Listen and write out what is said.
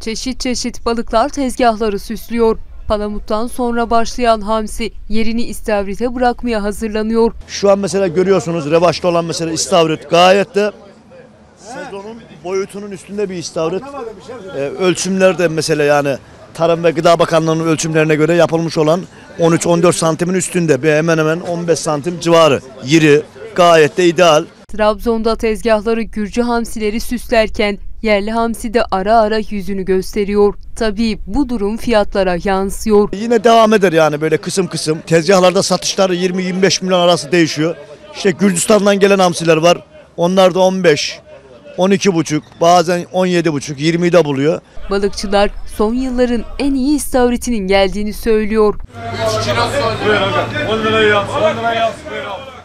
Çeşit çeşit balıklar tezgahları süslüyor. Palamuttan sonra başlayan hamsi yerini istavrite bırakmaya hazırlanıyor. Şu an mesela görüyorsunuz revaçta olan mesela istavrit gayet de sezonun boyutunun üstünde bir istavrit. Ee, ölçümler de mesela yani Tarım ve Gıda Bakanlığı'nın ölçümlerine göre yapılmış olan 13-14 santimin üstünde. Bir hemen hemen 15 santim civarı. Yiri gayet de ideal. Trabzon'da tezgahları Gürcü hamsileri süslerken yerli hamsi de ara ara yüzünü gösteriyor. Tabii bu durum fiyatlara yansıyor. Yine devam eder yani böyle kısım kısım. Tezgahlarda satışları 20-25 milyon arası değişiyor. İşte Gürcistan'dan gelen hamsiler var. Onlar da 15, 12 buçuk, bazen 17 buçuk, 20'yi de buluyor. Balıkçılar son yılların en iyi istavritinin geldiğini söylüyor. Buyur aga. 10 lirayı yaz. 10 lirayı yaz. Buyur al.